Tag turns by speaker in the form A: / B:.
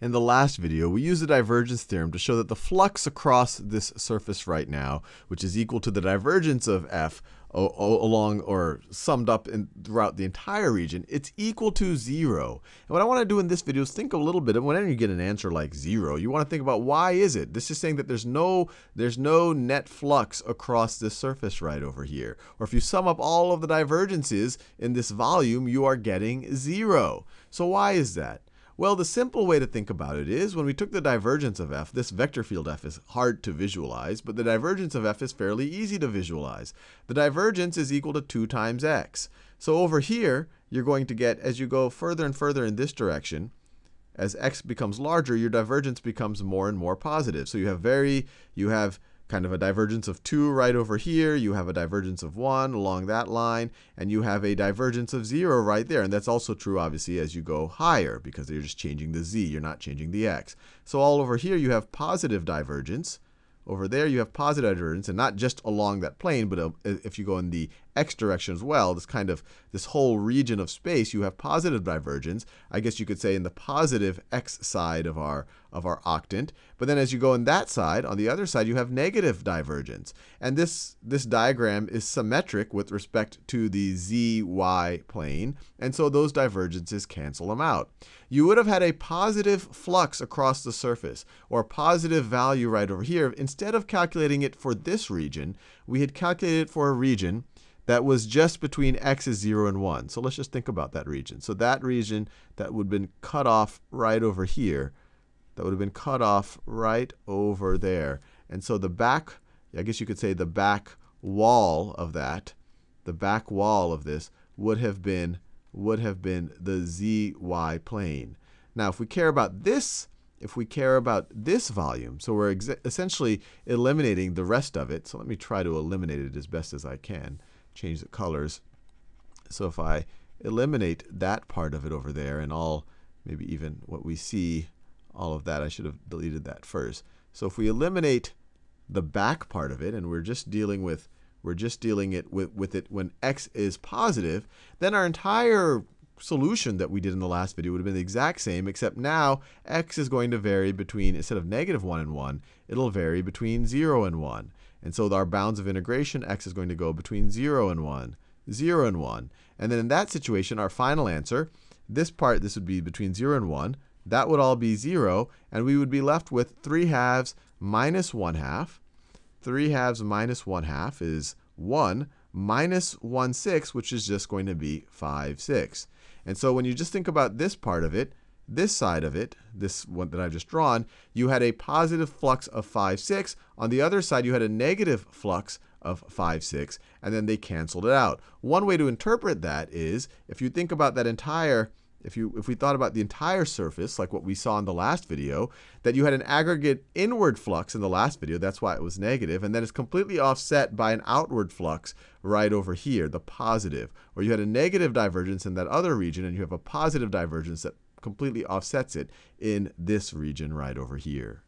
A: in the last video, we used the divergence theorem to show that the flux across this surface right now, which is equal to the divergence of f along or summed up in, throughout the entire region, it's equal to zero. And what I want to do in this video is think a little bit of whenever you get an answer like zero, you want to think about why is it? This is saying that there's no there's no net flux across this surface right over here. Or if you sum up all of the divergences in this volume, you are getting zero. So why is that? Well, the simple way to think about it is when we took the divergence of f, this vector field f is hard to visualize, but the divergence of f is fairly easy to visualize. The divergence is equal to 2 times x. So over here, you're going to get, as you go further and further in this direction, as x becomes larger, your divergence becomes more and more positive. So you have very, you have kind of a divergence of 2 right over here. You have a divergence of 1 along that line. And you have a divergence of 0 right there. And that's also true, obviously, as you go higher, because you're just changing the z. You're not changing the x. So all over here, you have positive divergence. Over there, you have positive divergence, and not just along that plane, but uh, if you go in the x direction as well, this kind of this whole region of space, you have positive divergence. I guess you could say in the positive x side of our of our octant. But then as you go in that side, on the other side, you have negative divergence. And this this diagram is symmetric with respect to the zy plane, and so those divergences cancel them out. You would have had a positive flux across the surface, or a positive value right over here. Instead of calculating it for this region, we had calculated it for a region that was just between x is 0 and 1. So let's just think about that region. So that region that would have been cut off right over here, that would have been cut off right over there. And so the back, I guess you could say the back wall of that, the back wall of this would have been would have been the zy plane. Now, if we care about this, if we care about this volume, so we're essentially eliminating the rest of it. So let me try to eliminate it as best as I can change the colors. So if I eliminate that part of it over there and all, maybe even what we see, all of that, I should have deleted that first. So if we eliminate the back part of it, and we're just dealing with we're just dealing it with, with it when x is positive, then our entire solution that we did in the last video would have been the exact same, except now x is going to vary between, instead of negative 1 and 1, it'll vary between 0 and 1. And so our bounds of integration, x is going to go between 0 and 1, 0 and 1. And then in that situation, our final answer, this part, this would be between 0 and 1. That would all be 0, and we would be left with 3 halves minus 1 half. 3 halves minus 1 half is 1 minus 1 6, which is just going to be 5 6. And so when you just think about this part of it, this side of it, this one that I've just drawn, you had a positive flux of 5, 6. On the other side, you had a negative flux of 5, 6, and then they canceled it out. One way to interpret that is if you think about that entire if, you, if we thought about the entire surface, like what we saw in the last video, that you had an aggregate inward flux in the last video, that's why it was negative, and then it's completely offset by an outward flux right over here, the positive. Or you had a negative divergence in that other region, and you have a positive divergence that completely offsets it in this region right over here.